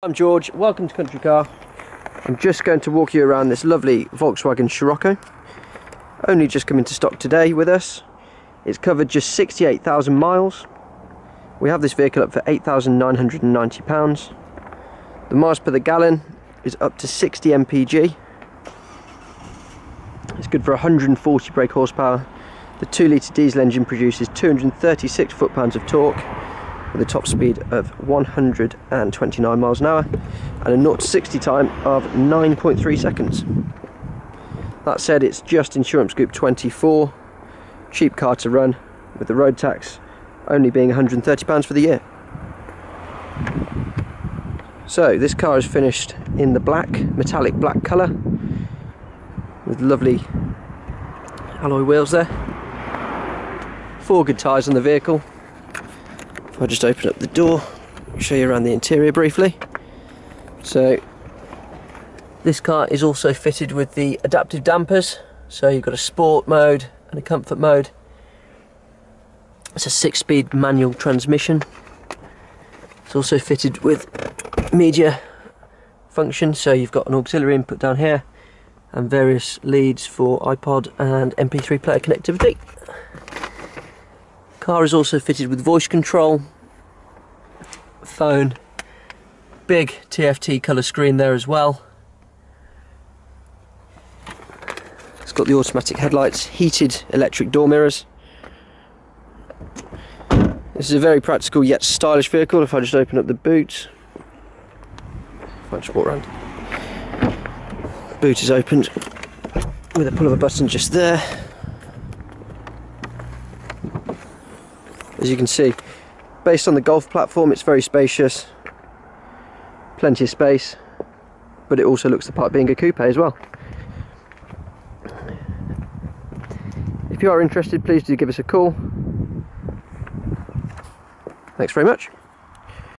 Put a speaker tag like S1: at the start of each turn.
S1: I'm George, welcome to Country Car. I'm just going to walk you around this lovely Volkswagen Scirocco. Only just come into stock today with us. It's covered just 68,000 miles. We have this vehicle up for £8,990. The miles per the gallon is up to 60 mpg. It's good for 140 brake horsepower. The 2 litre diesel engine produces 236 foot-pounds of torque with a top speed of 129 miles an hour and a 0 to 60 time of 9.3 seconds. That said, it's just Insurance Group 24, cheap car to run with the road tax only being £130 for the year. So this car is finished in the black, metallic black colour with lovely alloy wheels there. Four good tyres on the vehicle, I'll just open up the door, show you around the interior briefly. So this car is also fitted with the adaptive dampers. So you've got a sport mode and a comfort mode. It's a six speed manual transmission. It's also fitted with media function. So you've got an auxiliary input down here and various leads for iPod and MP3 player connectivity. Car is also fitted with voice control, phone, big TFT colour screen there as well. It's got the automatic headlights, heated electric door mirrors. This is a very practical yet stylish vehicle. If I just open up the boot, if I just walk around, boot is opened with a pull of a button just there. as you can see based on the Golf platform it's very spacious. Plenty of space. But it also looks the part being a coupe as well. If you are interested please do give us a call. Thanks very much